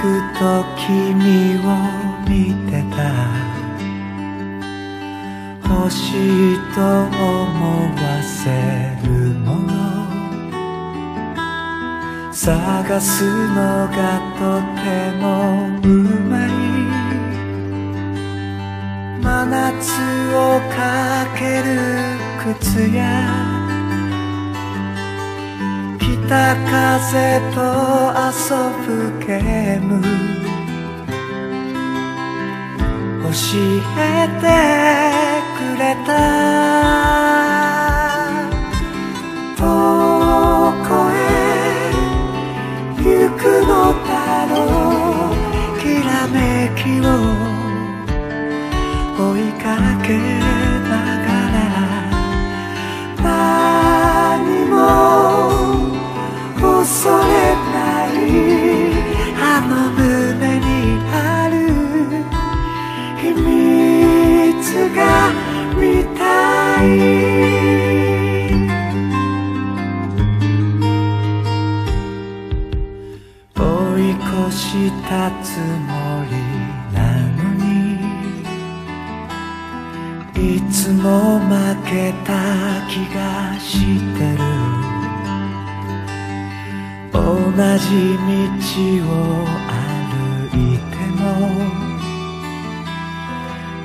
くと君を見てた。欲しいと思わせるもの。探すのがとてもうまい。真夏をかける靴や。た風と遊ぶゲーム。教えてくれた。したつもりなのに。いつも負けた気がしてる。同じ道を歩いても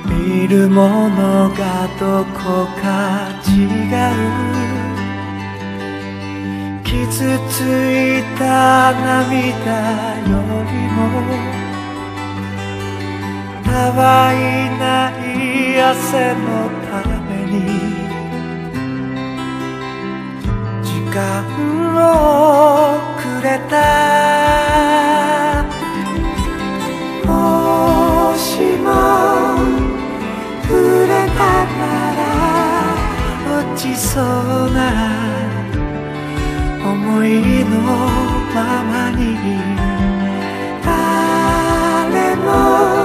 見るものがどこか違う。傷ついた涙よりもたわいない汗のために時間をくれた思いのままに。誰も